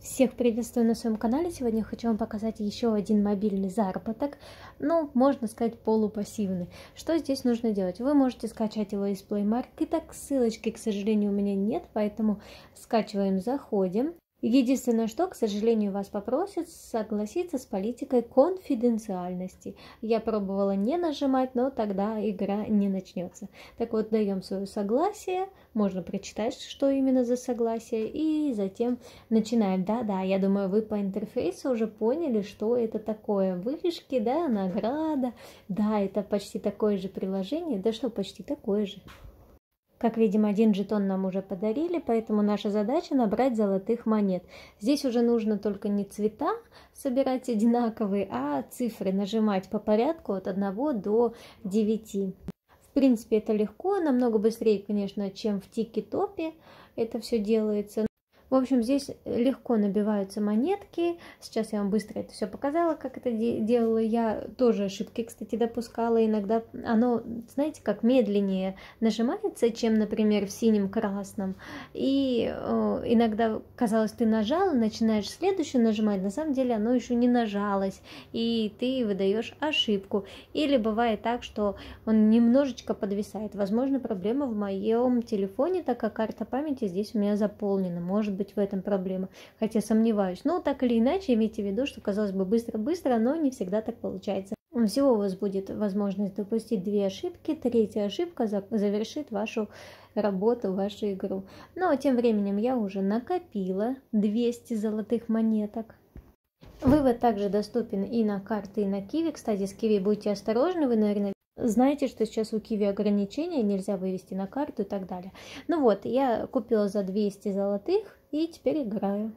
Всех приветствую на своем канале. Сегодня хочу вам показать еще один мобильный заработок, ну, можно сказать, полупассивный. Что здесь нужно делать? Вы можете скачать его из Play Market, ссылочки, к сожалению, у меня нет, поэтому скачиваем, заходим. Единственное, что, к сожалению, вас попросят согласиться с политикой конфиденциальности. Я пробовала не нажимать, но тогда игра не начнется. Так вот, даем свое согласие, можно прочитать, что именно за согласие, и затем начинаем. Да-да, я думаю, вы по интерфейсу уже поняли, что это такое. Вышки, да, награда, да, это почти такое же приложение, да что, почти такое же. Как видим, один жетон нам уже подарили, поэтому наша задача набрать золотых монет. Здесь уже нужно только не цвета собирать одинаковые, а цифры нажимать по порядку от 1 до 9. В принципе, это легко, намного быстрее, конечно, чем в Тики-Топе это все делается. В общем, здесь легко набиваются монетки. Сейчас я вам быстро это все показала, как это делала. Я тоже ошибки, кстати, допускала. Иногда оно, знаете, как медленнее нажимается, чем, например, в синем-красном. И э, иногда, казалось, ты нажал, начинаешь следующую нажимать, на самом деле оно еще не нажалось, и ты выдаешь ошибку. Или бывает так, что он немножечко подвисает. Возможно, проблема в моем телефоне, так как карта памяти здесь у меня заполнена. Может быть в этом проблема, хотя сомневаюсь. Но так или иначе, имейте в виду, что, казалось бы, быстро-быстро, но не всегда так получается. Всего у вас будет возможность допустить две ошибки, третья ошибка завершит вашу работу, вашу игру. Ну а тем временем я уже накопила 200 золотых монеток. Вывод также доступен и на карты, и на Киви. Кстати, с Киви будьте осторожны, вы, наверное, знаете, что сейчас у Киви ограничения, нельзя вывести на карту и так далее. Ну вот, я купила за 200 золотых и теперь играю.